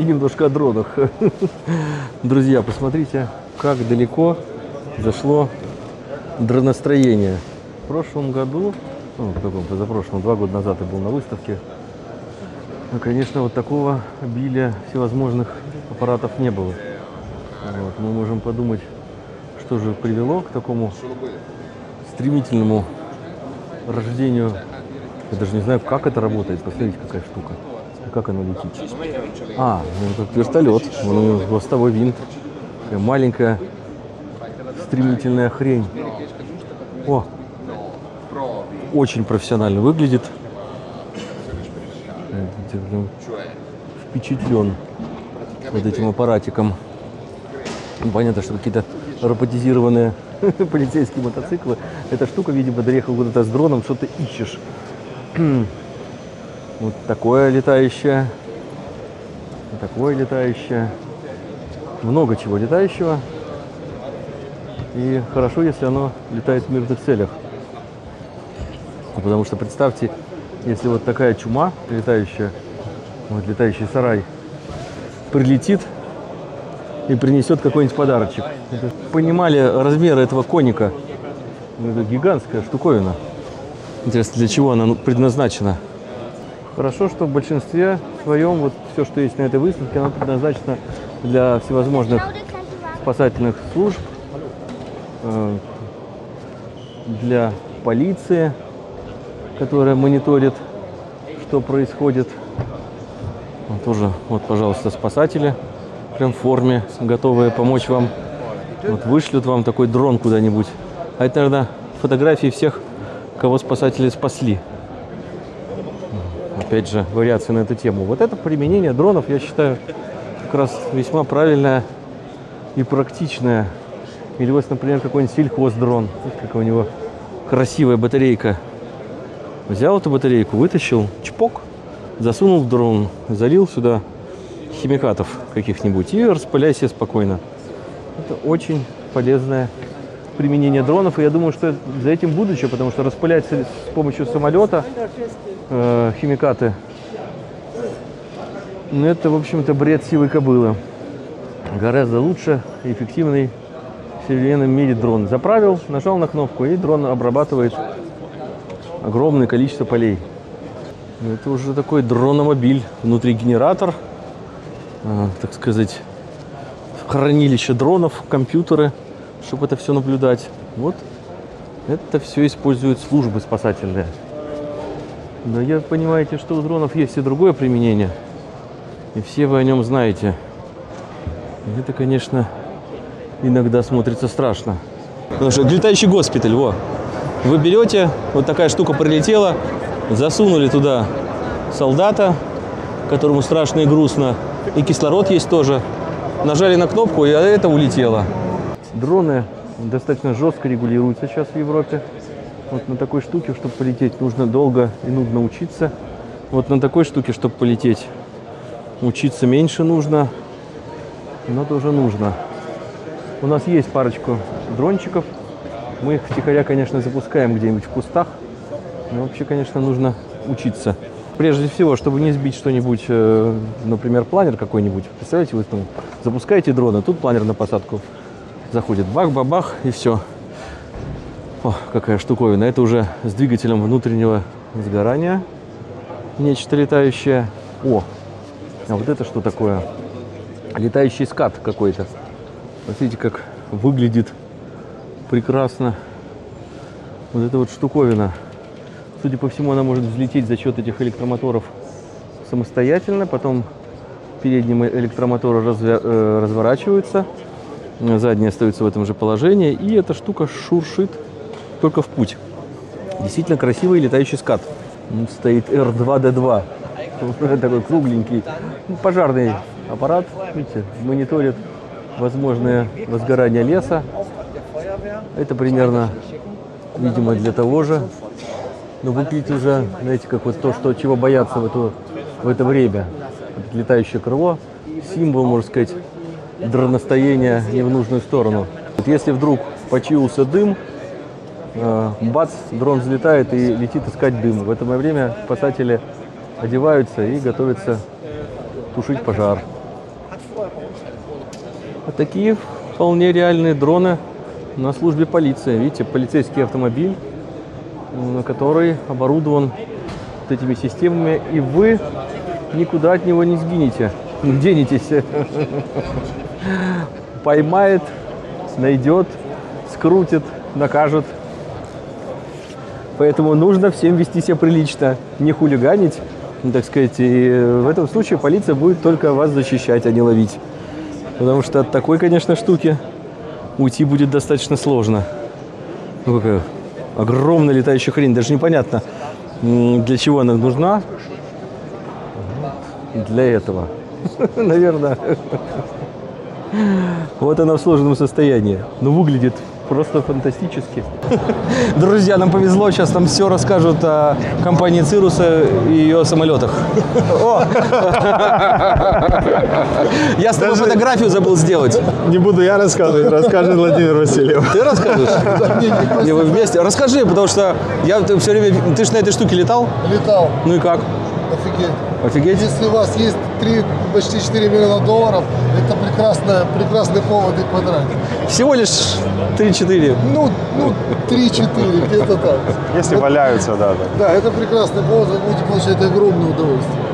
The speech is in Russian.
и немножко о дронах. Друзья, посмотрите, как далеко зашло дроностроение. В прошлом году, ну, в каком позапрошлом, два года назад я был на выставке, ну, конечно, вот такого обилия всевозможных аппаратов не было. Вот, мы можем подумать, что же привело к такому стремительному рождению. Я даже не знаю, как это работает. Посмотрите, какая штука. Как она летит. А, ну, как вертолет. Него хвостовой винт. Такая маленькая стремительная хрень. О, очень профессионально выглядит. Впечатлен вот этим аппаратиком. Ну, Понятно, что какие-то роботизированные полицейские мотоциклы. Эта штука, видимо, доехал куда-то с дроном, что-то ищешь. вот такое летающее. Вот такое летающее. Много чего летающего. И хорошо, если оно летает в мирных целях. Ну, Потому что представьте, если вот такая чума летающая, вот летающий сарай, прилетит и принесет какой-нибудь подарочек. Понимали размеры этого коника. Ну, Это гигантская штуковина. Интересно, для чего она предназначена? Хорошо, что в большинстве своем вот все, что есть на этой выставке, оно предназначено для всевозможных спасательных служб, э, для полиции, которая мониторит, что происходит. Вот тоже, вот, пожалуйста, спасатели прям в форме, готовые помочь вам. Вот вышлют вам такой дрон куда-нибудь. А это, наверное, фотографии всех, кого спасатели спасли. Опять же, вариации на эту тему. Вот это применение дронов, я считаю, как раз весьма правильное и практичное. Или вот, например, какой-нибудь сельхоздрон. Видите, какая у него красивая батарейка. Взял эту батарейку, вытащил, чпок, засунул в дрон, залил сюда химикатов каких-нибудь и распыляй себе спокойно. Это очень полезное применение дронов, и я думаю, что за этим будущее, потому что распылять с помощью самолета э, химикаты, ну, это, в общем-то, бред сивой кобылы. Гораздо лучше эффективный в современном мире дрон. Заправил, нажал на кнопку, и дрон обрабатывает огромное количество полей. Это уже такой дрономобиль. Внутри генератор, а, так сказать, хранилище дронов, компьютеры, чтобы это все наблюдать. Вот это все используют службы спасательные. Но я понимаете, что у дронов есть и другое применение. И все вы о нем знаете. И это, конечно, иногда смотрится страшно. Потому что летающий госпиталь, во. Вы берете, вот такая штука прилетела, засунули туда солдата, которому страшно и грустно, и кислород есть тоже. Нажали на кнопку, и это улетело. Дроны достаточно жестко регулируются сейчас в Европе. Вот на такой штуке, чтобы полететь, нужно долго и нудно учиться. Вот на такой штуке, чтобы полететь, учиться меньше нужно, но тоже нужно. У нас есть парочку дрончиков. Мы их втихаря, конечно, запускаем где-нибудь в кустах. Но вообще, конечно, нужно учиться. Прежде всего, чтобы не сбить что-нибудь, э, например, планер какой-нибудь. Представляете, вы там запускаете дрона, тут планер на посадку заходит. Бах-бабах и все. О, какая штуковина. Это уже с двигателем внутреннего сгорания. Нечто летающее. О, а вот это что такое? Летающий скат какой-то. Смотрите, как выглядит прекрасно. Вот эта вот штуковина. Судя по всему, она может взлететь за счет этих электромоторов самостоятельно. Потом передние электромоторы развя- э, разворачиваются. Задние остаются в этом же положении. И эта штука шуршит только в путь. Действительно красивый летающий скат. Стоит R2D2. Такой кругленький. Ну, Пожарный аппарат. Видите, мониторит возможное возгорание леса. Это примерно, видимо, для того же. Но выглядит уже, знаете, как вот то, что, чего боятся в, эту, в это время. Вот летающее крыло. Символ, можно сказать, дроностроения не в нужную сторону. Вот если вдруг почуялся дым, бац, дрон взлетает и летит искать дым. В это время спасатели одеваются и готовятся тушить пожар. А такие вполне реальные дроны на службе полиции. Видите, полицейский автомобиль, м, который оборудован вот этими системами, и вы никуда от него не сгинете, не денетесь. Поймает, найдет, скрутит, накажет. Поэтому нужно всем вести себя прилично, не хулиганить, ну, так сказать. И в этом случае полиция будет только вас защищать, а не ловить. Потому что от такой, конечно, штуки уйти будет достаточно сложно. Ну, какая огромная летающая хрень, даже непонятно, для чего она нужна. Для этого. Наверное. Вот она в сложном состоянии. Но выглядит просто фантастически. Друзья, нам повезло, сейчас нам все расскажут о компании Цируса и ее самолетах. Я с тобой фотографию забыл сделать. Не буду я рассказывать, расскажет Владимир Васильев. Ты расскажешь? Не, вы вместе. Расскажи, потому что я все время... Ты же на этой штуке летал? Летал, Ну и как? офигеть. Офигеть? Если у вас есть 3, почти 4 миллиона долларов, это прекрасная, прекрасный повод их потратить. Всего лишь 3-4. Ну, ну 3-4, где-то так. Если валяются, да, да. Да, это прекрасный повод, вы будете получать огромное удовольствие.